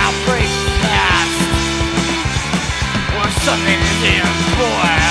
i'll break past Or something is boy